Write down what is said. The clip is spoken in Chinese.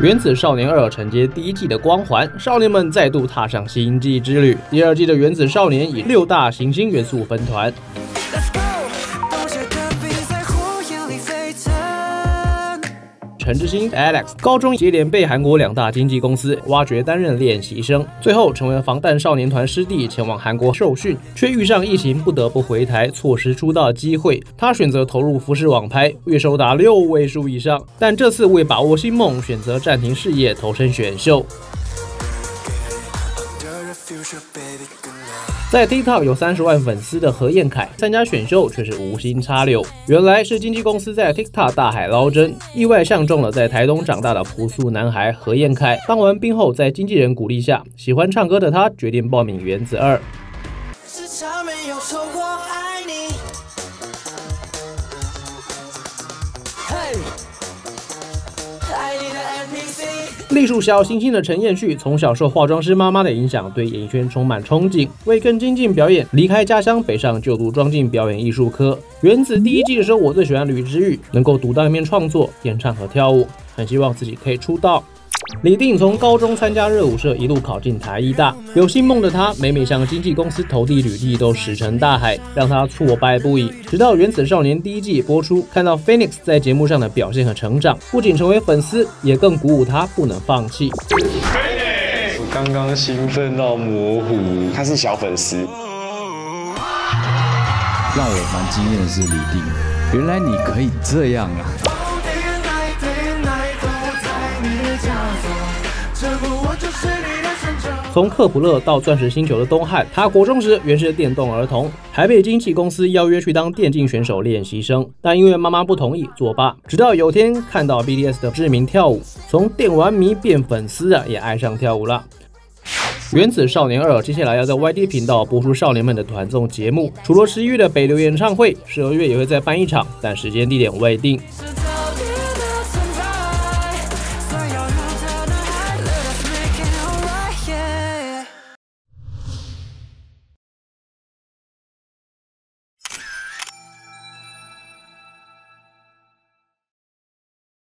原子少年二承接第一季的光环，少年们再度踏上星际之旅。第二季的原子少年以六大行星元素分团。陈志新 Alex 高中接连被韩国两大经纪公司挖掘担任练习生，最后成为防弹少年团师弟，前往韩国受训，却遇上疫情，不得不回台，错失出道机会。他选择投入服饰网拍，月收达六位数以上，但这次为把握新梦，选择暂停事业，投身选秀。在 TikTok 有三十万粉丝的何彦凯参加选秀却是无心插柳，原来是经纪公司在 TikTok 大海捞针，意外相中了在台东长大的朴素男孩何彦凯。当完兵后，在经纪人鼓励下，喜欢唱歌的他决定报名原子二。隶属小星星的陈彦旭从小受化妆师妈妈的影响，对演艺圈充满憧憬。为更精进表演，离开家乡北上就读装进表演艺术科。原子第一季的时候，我最喜欢吕之玉，能够独当一面创作、演唱和跳舞，很希望自己可以出道。李定从高中参加热舞社，一路考进台艺大。有新梦的他，每每向经纪公司投递履历，都石沉大海，让他挫败不已。直到《原子少年》第一季播出，看到 Phoenix 在节目上的表现和成长，不仅成为粉丝，也更鼓舞他不能放弃。我刚刚兴奋到模糊，他是小粉丝。让我蛮惊艳的是李定，原来你可以这样啊！从克普勒到钻石星球的东汉，他国中时原是电动儿童，还被经纪公司邀约去当电竞选手练习生，但因为妈妈不同意，作罢。直到有天看到 BTS 的知名跳舞，从电玩迷变粉丝啊，也爱上跳舞了。原子少年二接下来要在 YD 频道播出少年们的团综节目，除了十一月的北流演唱会，十二月也会再办一场，但时间地点未定。